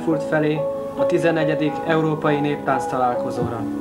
Frankfurt felé a 11. Európai Néppánz találkozóra.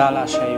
Salashay.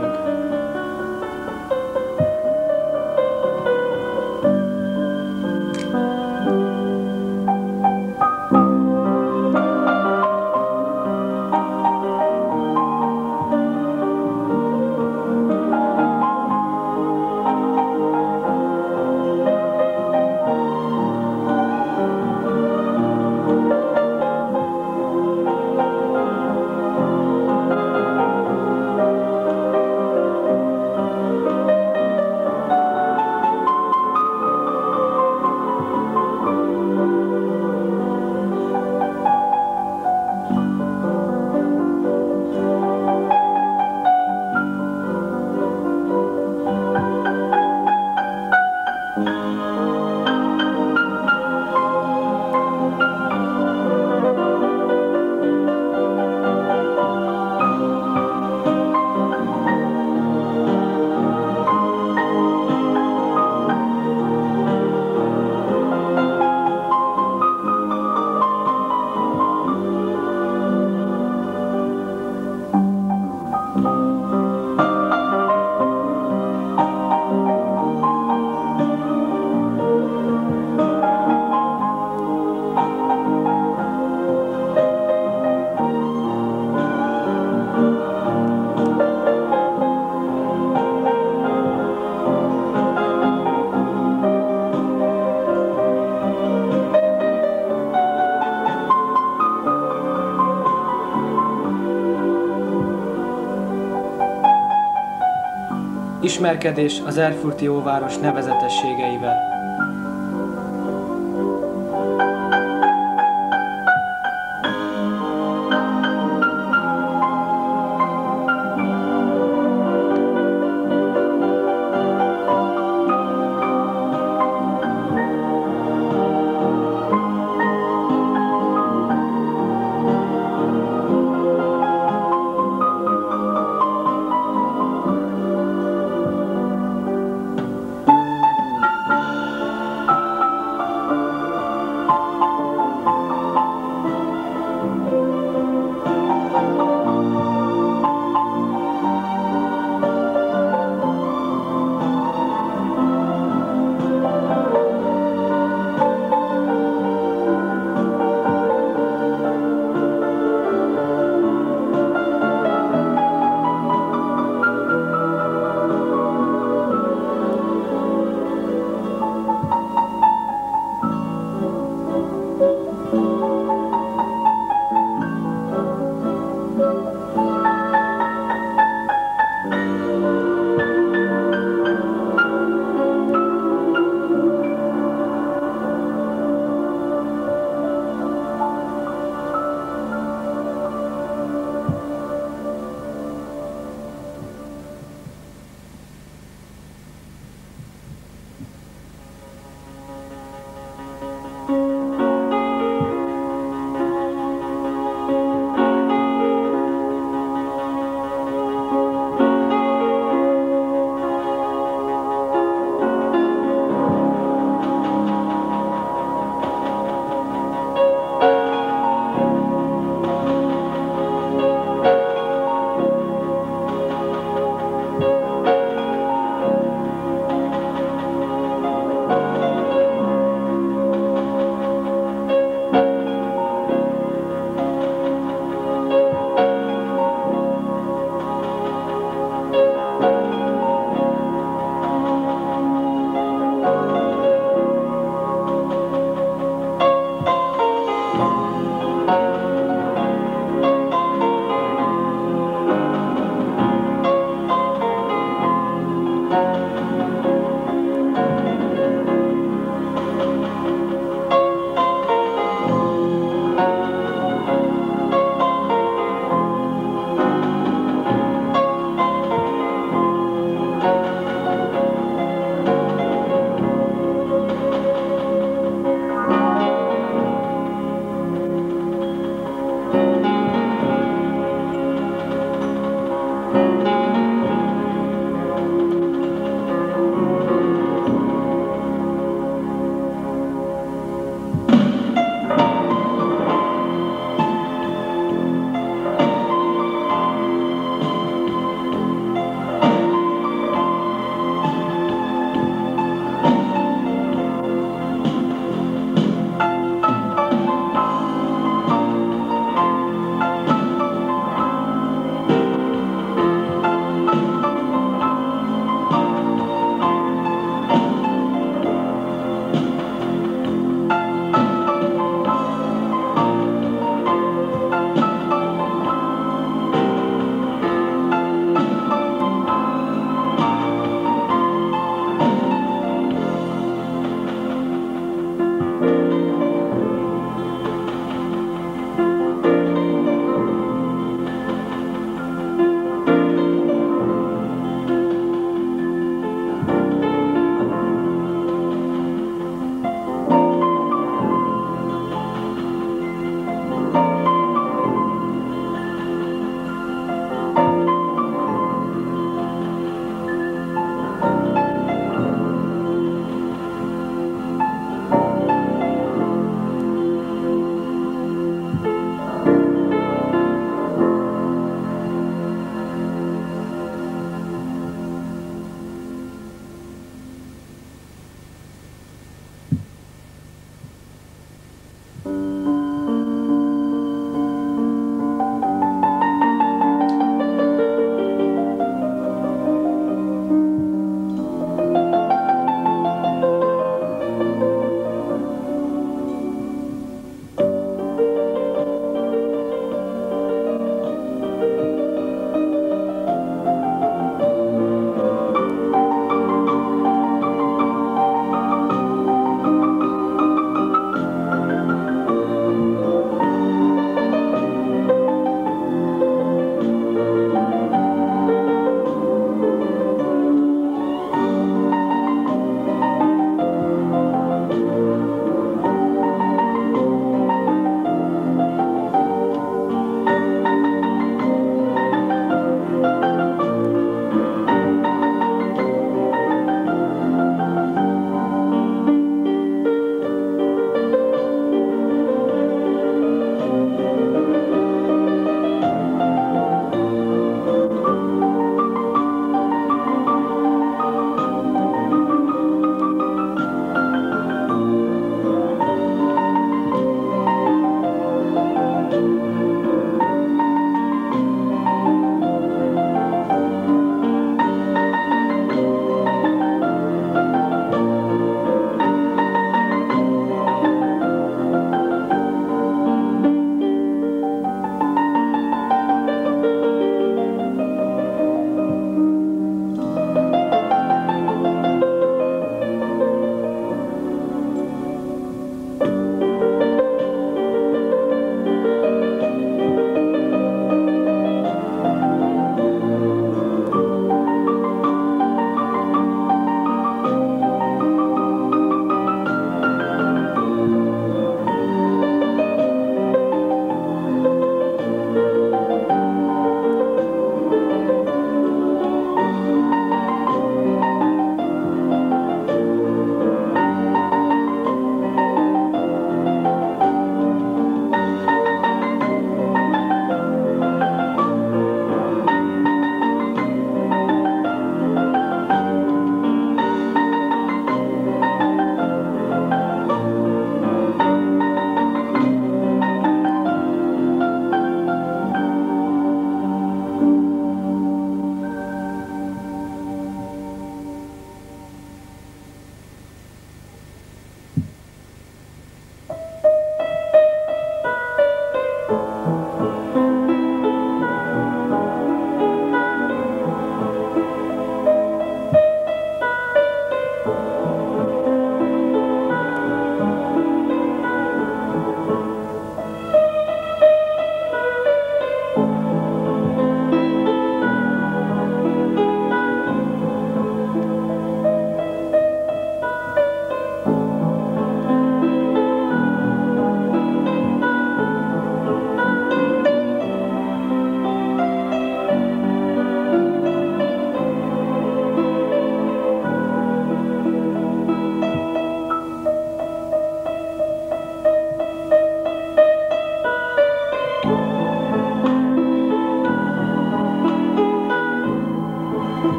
Ismerkedés az Erfurti óváros nevezetességeivel.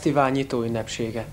Fesztivál nyitó ünnepsége.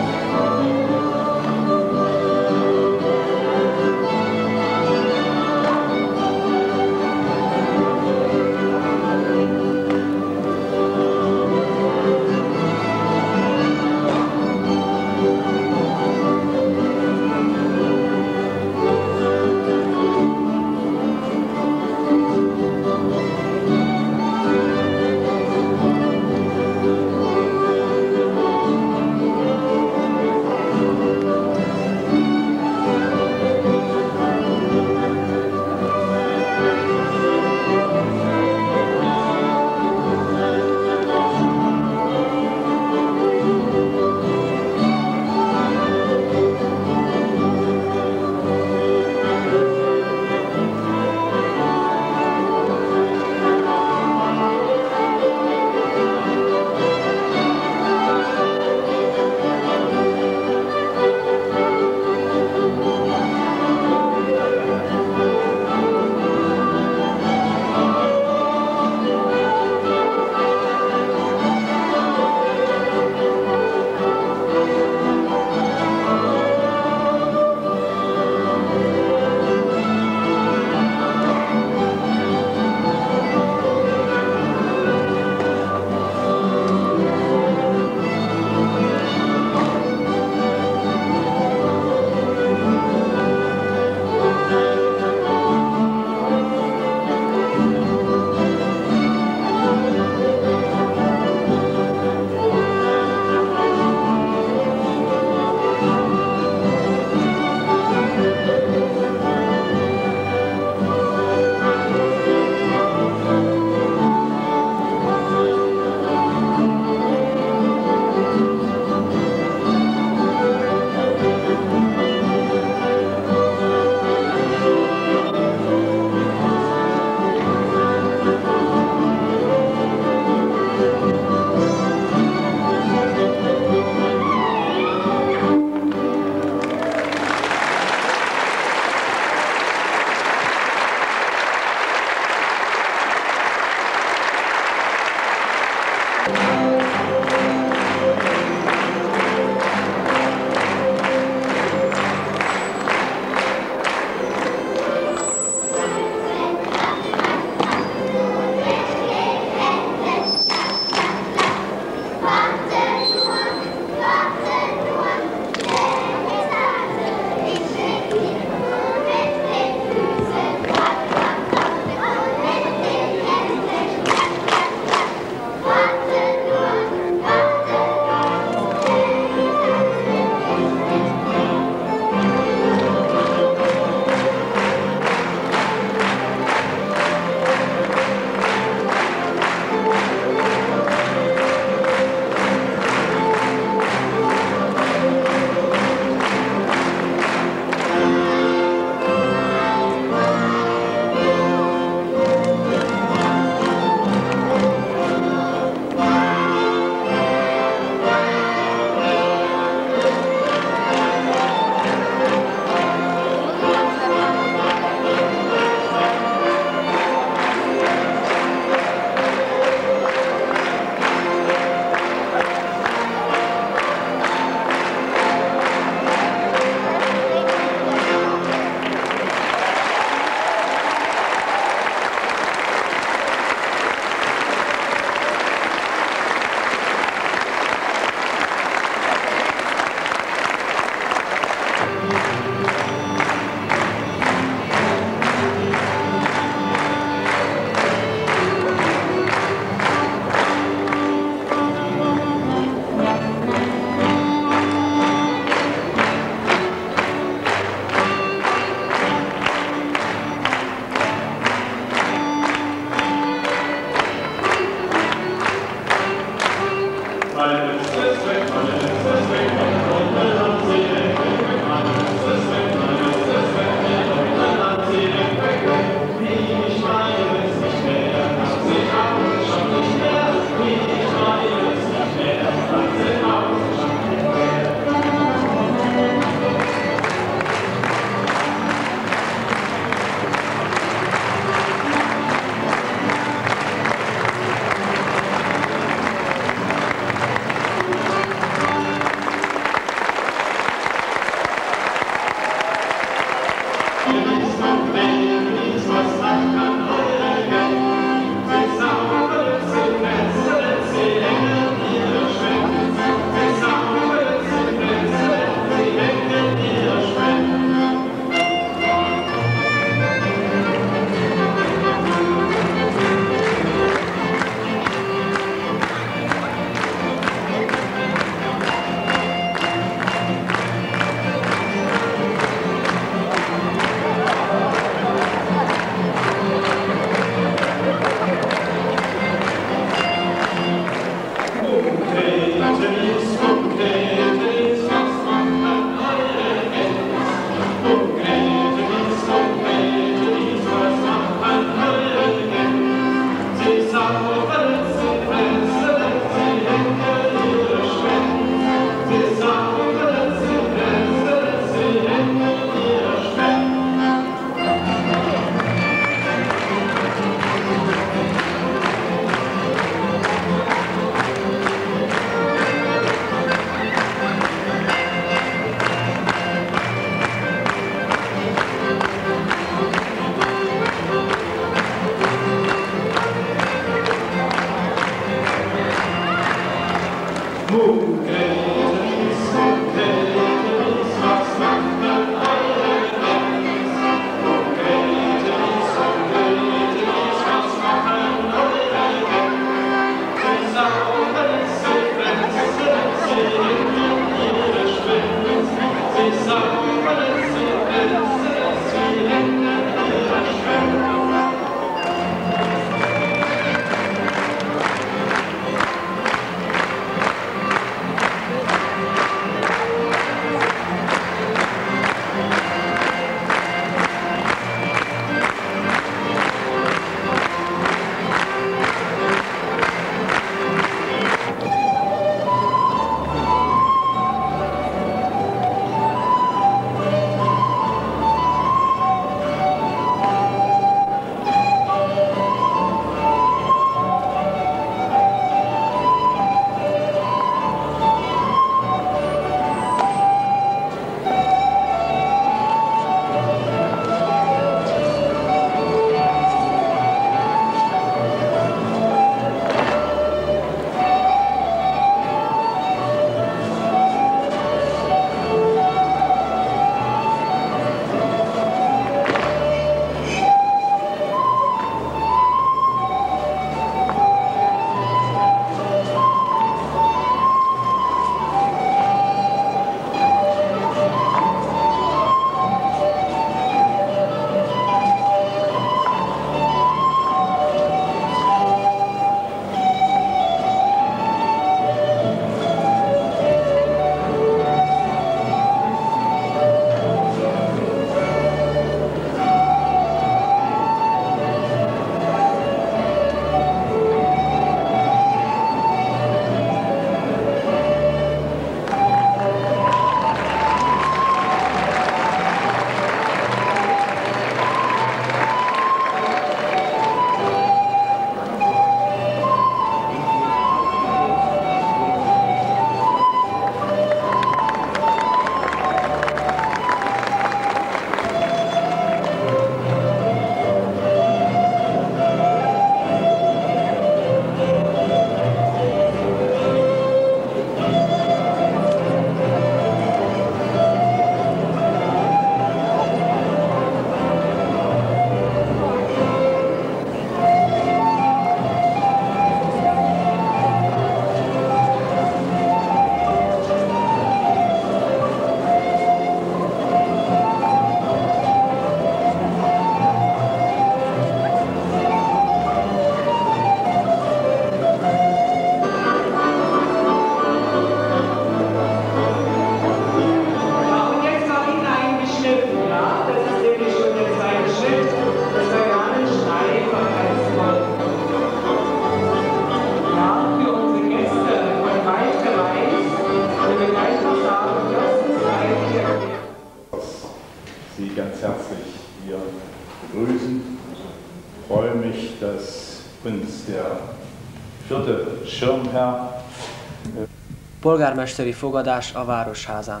Polgármesteri fogadás a Városházán.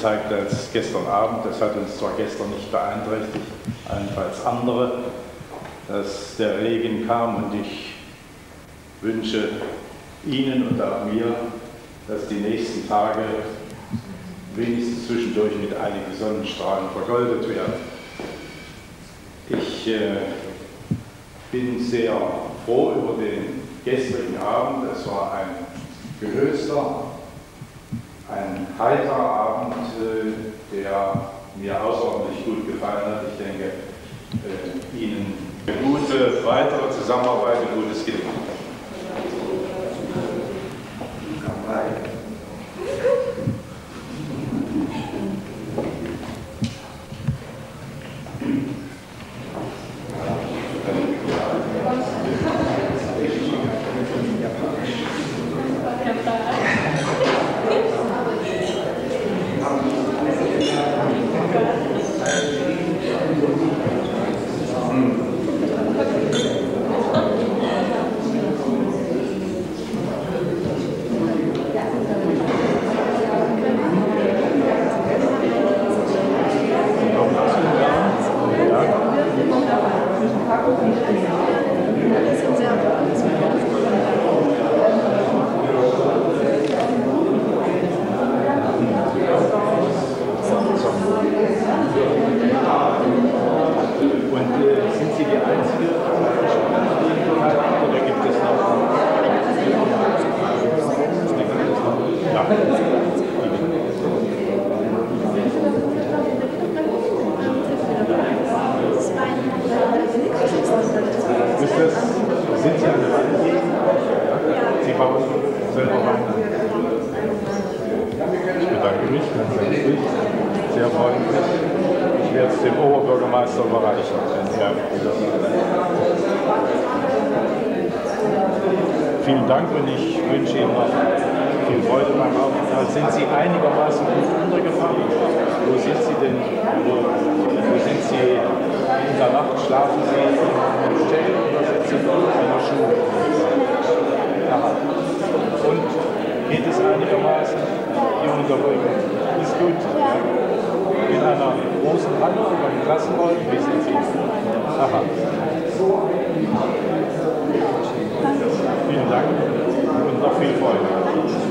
Zeigt als gestern Abend, das hat uns zwar gestern nicht beeinträchtigt, allenfalls andere, dass der Regen kam und ich wünsche Ihnen und auch mir, dass die nächsten Tage wenigstens zwischendurch mit einigen Sonnenstrahlen vergoldet werden. Ich äh, bin sehr froh über den gestrigen Abend. Es war ein gelöster, ein heiterer Abend, äh, der mir außerordentlich gut gefallen hat. Ich denke, äh, Ihnen eine gute weitere Zusammenarbeit, ein gutes Gelingen. Unterbringung ist gut. In einer großen Halle oder in Klassenräumen? Wie sind Sie? Aha. Vielen Dank und noch viel Freude.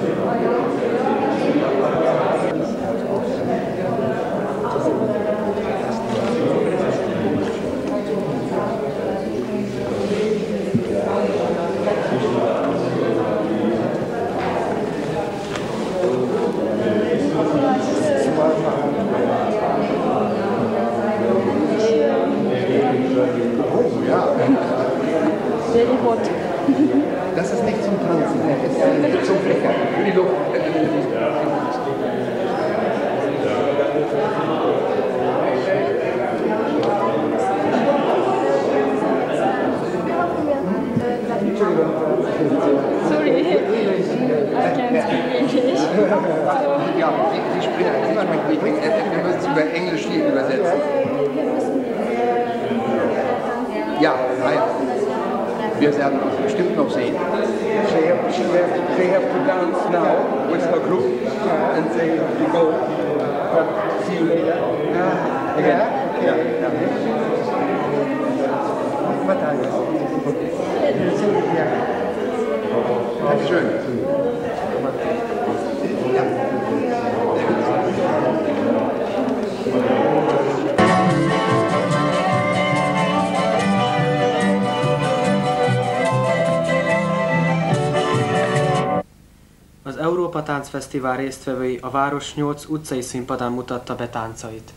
Európa Tánc Fesztivál résztvevői a város 8 utcai színpadán mutatta be táncait.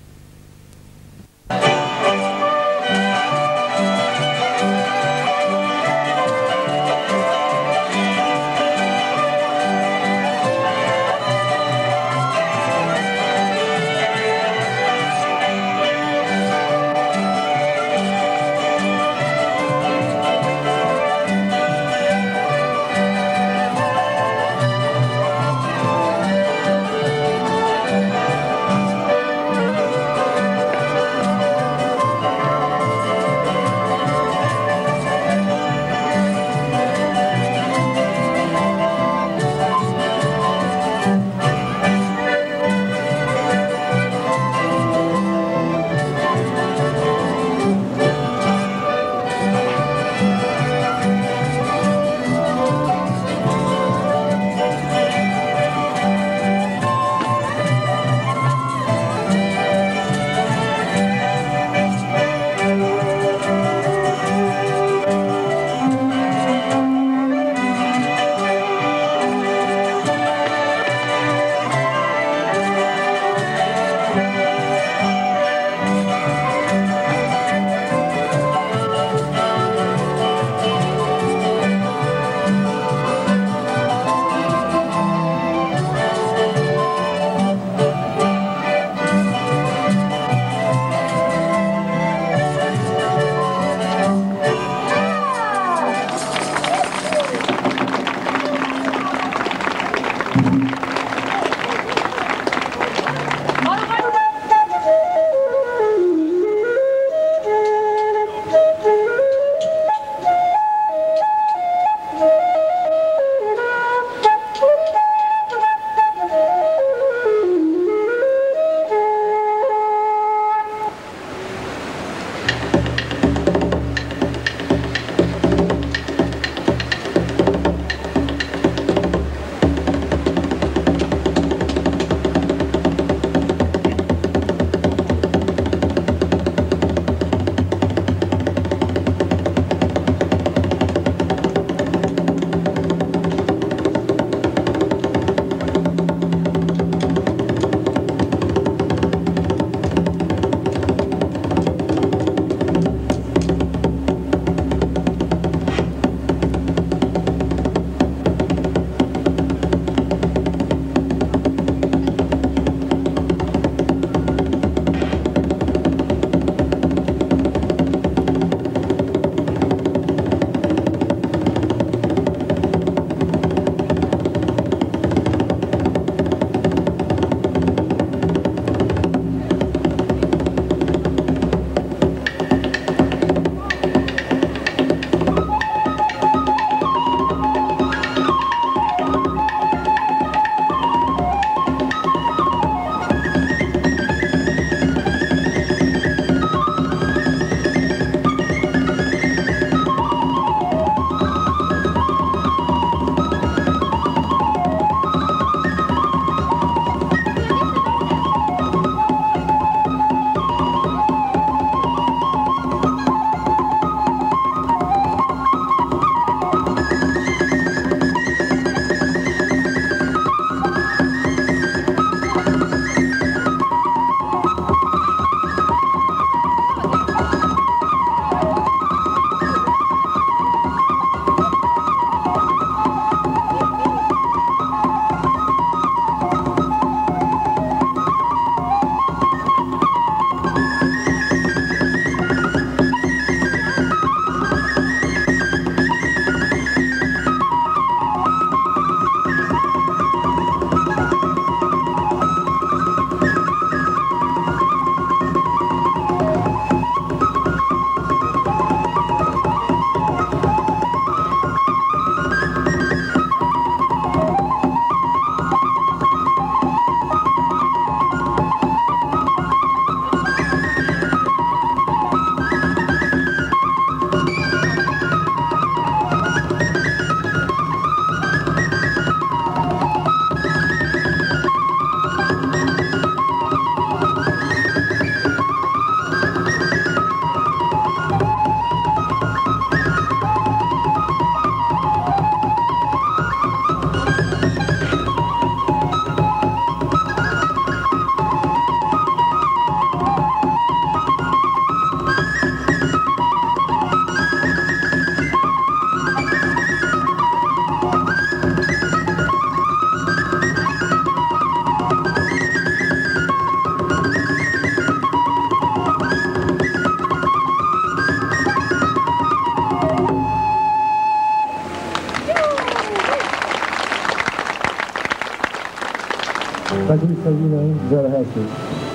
Herzlich.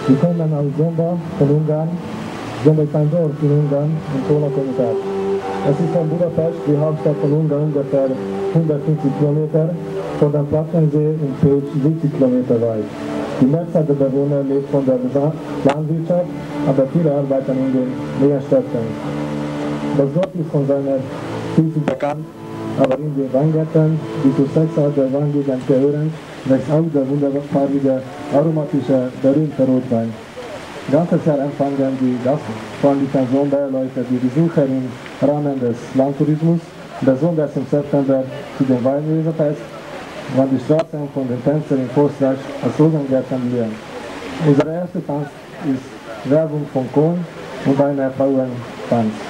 Wir kommen aus Zomba von Ungarn. Zomba ist ein Dorf in Ungarn, im Kona-Komitat. Es ist von Budapest, die Hauptstadt von Ungarn, ungefähr 150 Kilometer, von dem Plattensee in Pécs 70 Kilometer weit. Die Mehrzahl der Bewohner lebt von der Landwirtschaft, aber viele arbeiten in den Meerstädten. Das Dorf ist von seiner Vielfalt bekannt, aber in den Weingärten, die zur Sechsart der Weingegend gehören, wächst auch der wunderbarlige, aromatische, berühmte Rotwein. Ganzes Jahr empfangen die gastfreundlichen Sonderleute die Besucher im Rahmen des Landtourismus, besonders im September zu dem Weinlesefest, wann die Straßen von den Tänzern in Forstreich als Rosengärten blühen. Unser erster Tanz ist Werbung von Kohn und einer Frauentanz.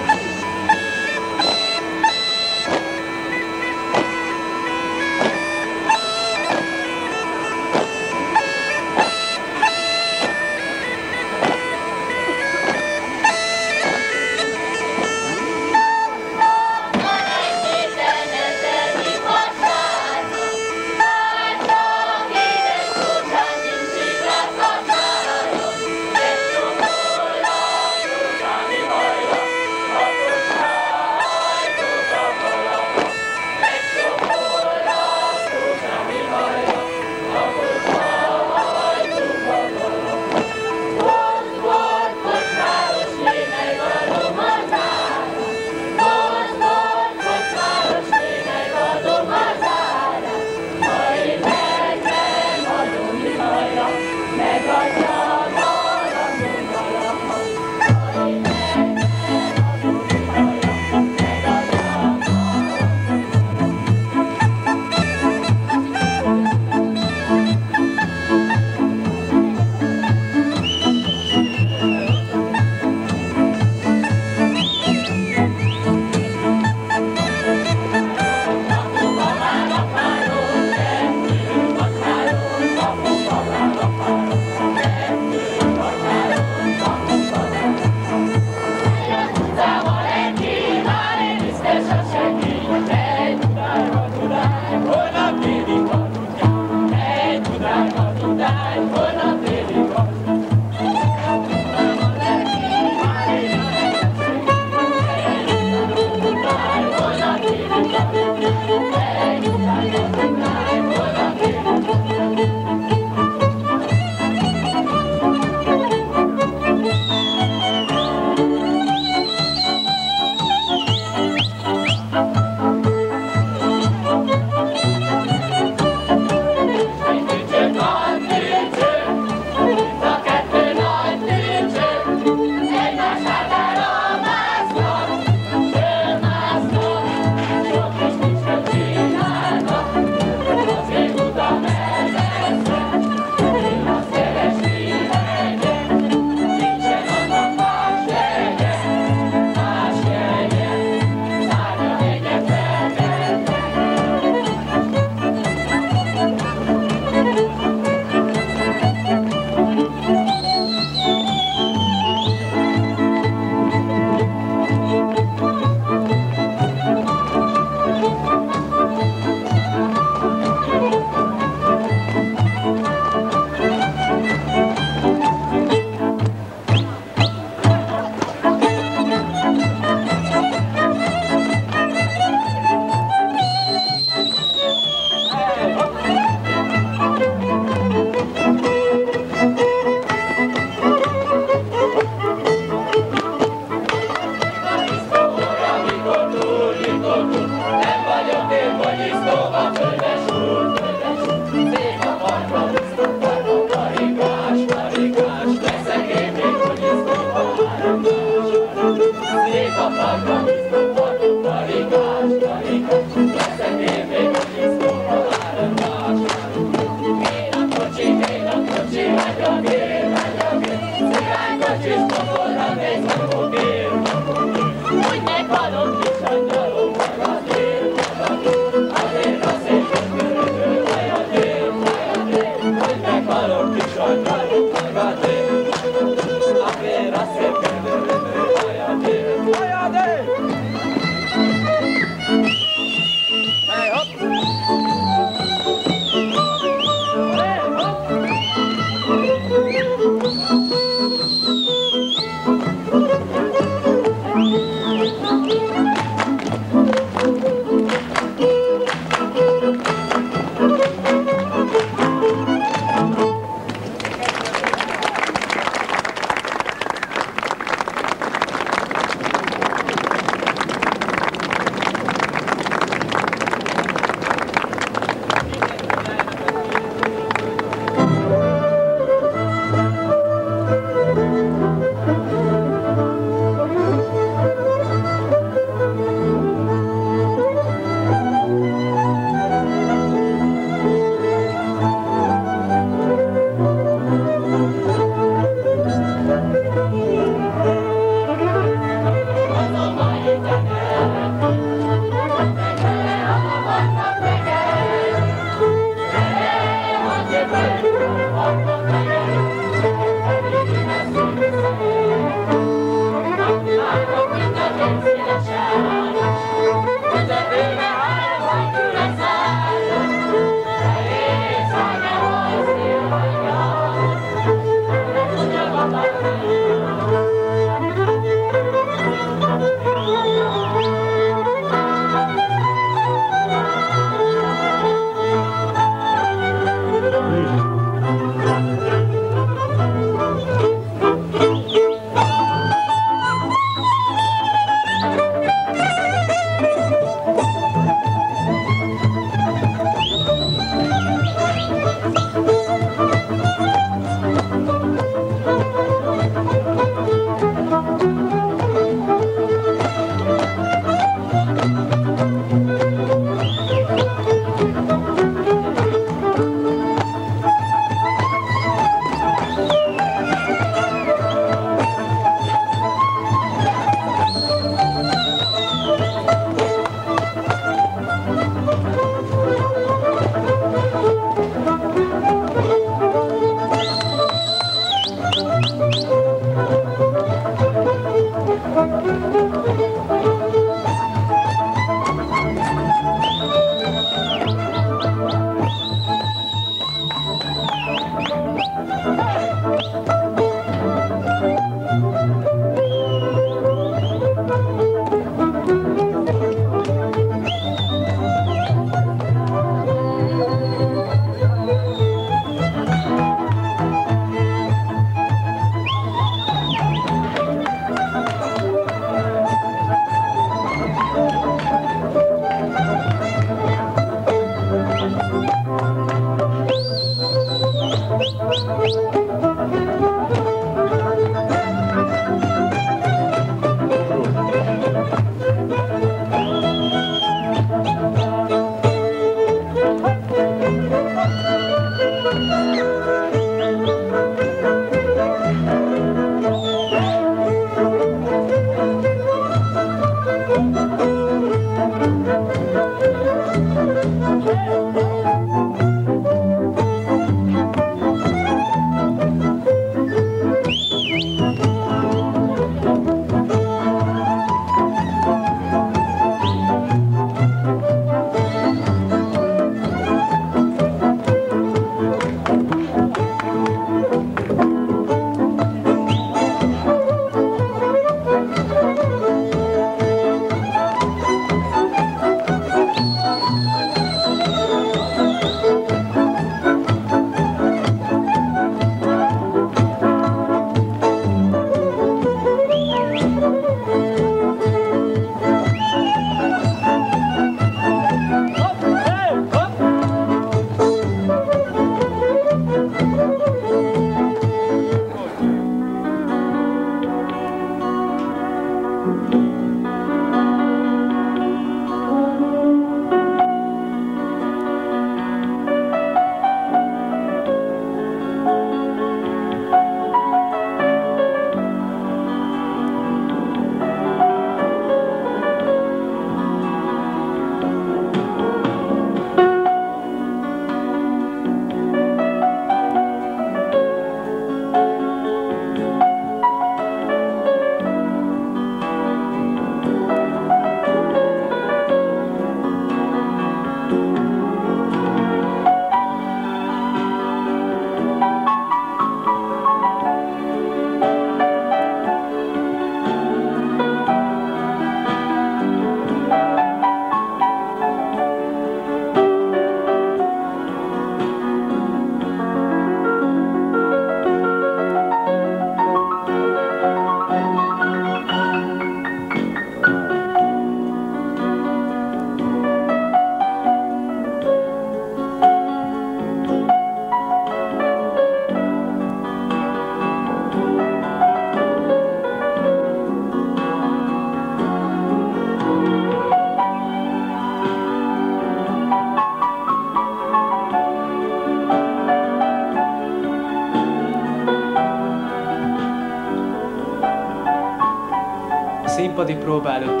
próbálod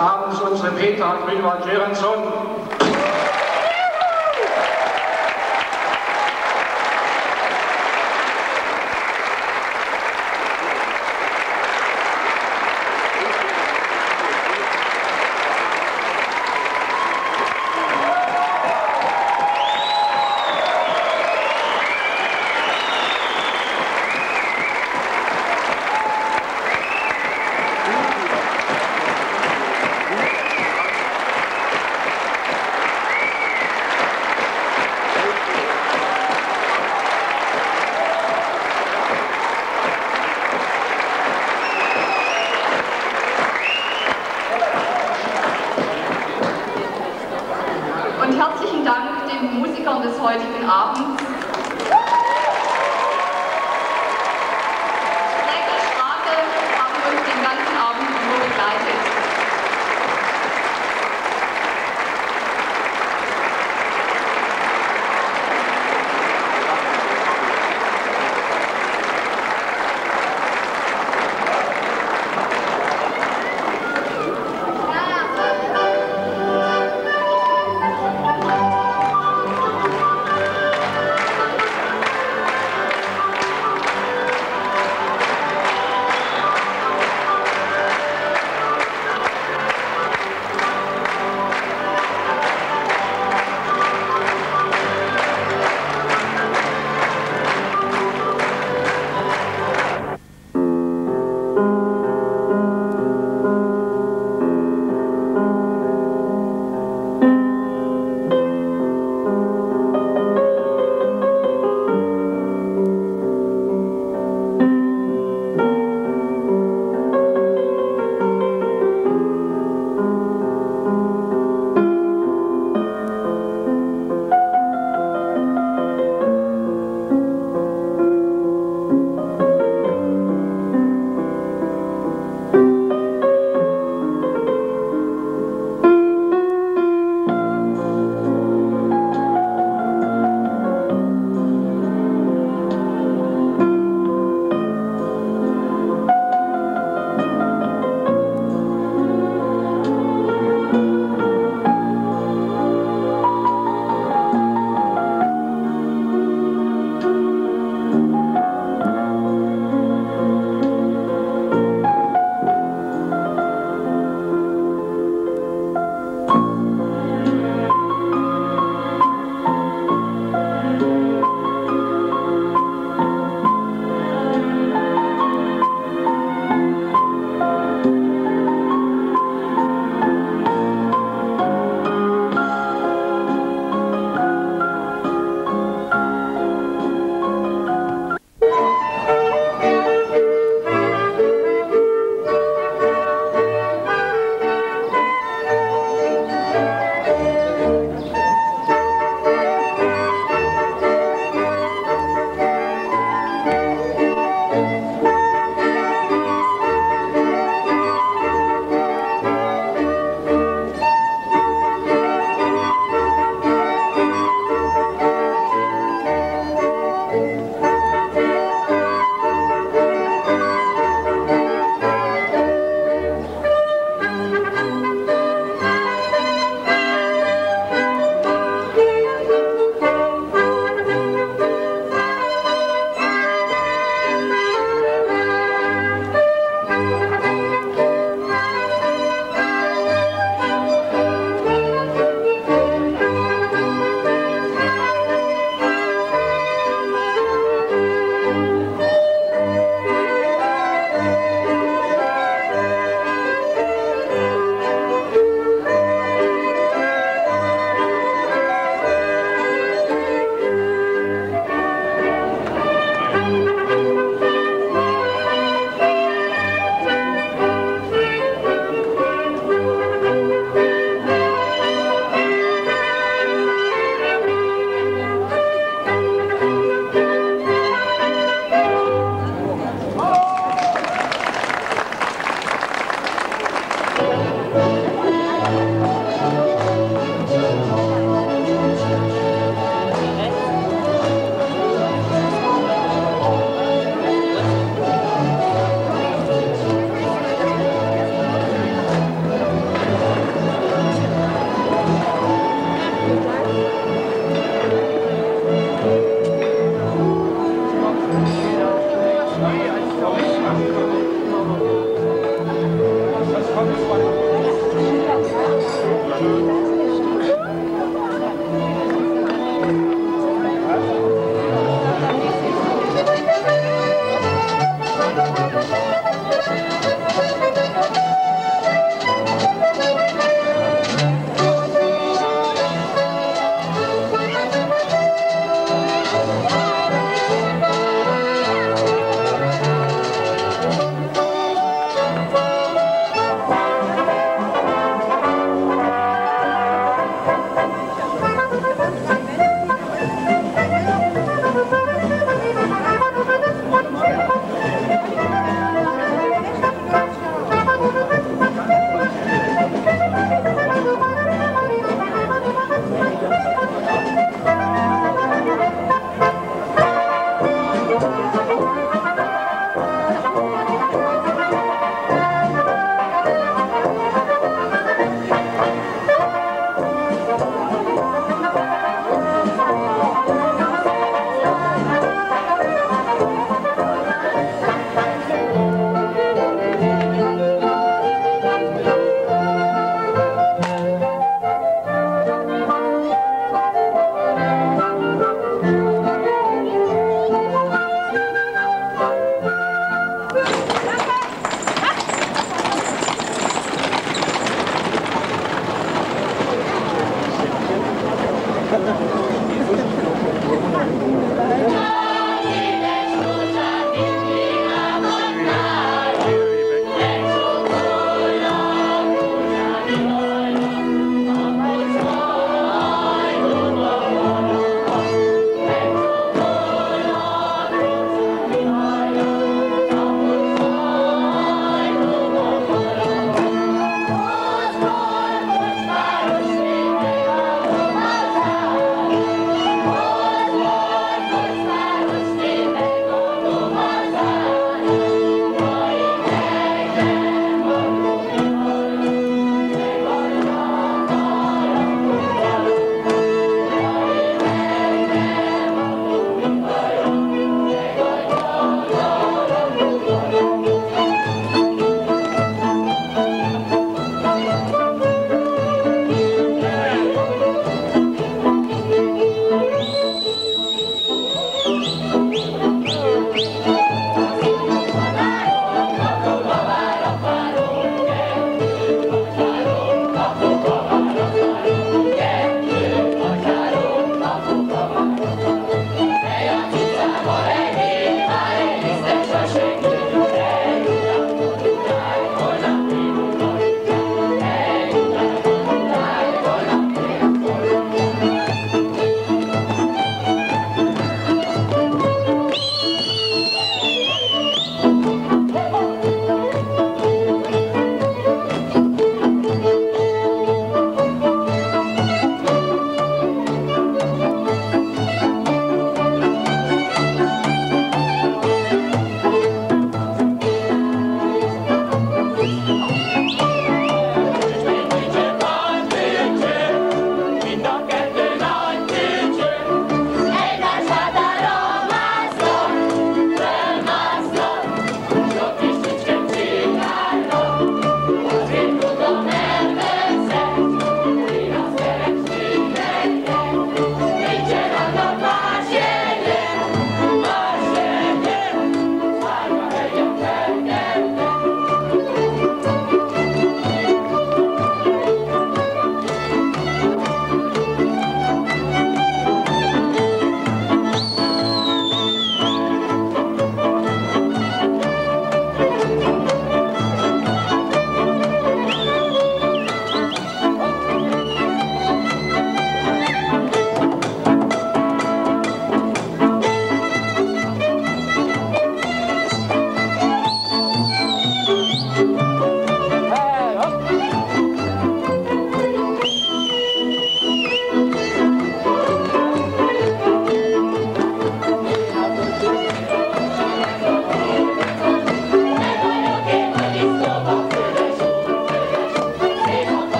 Abends, unsere Petra Grünwald-Jörensson. Come, come.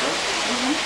Mm -hmm.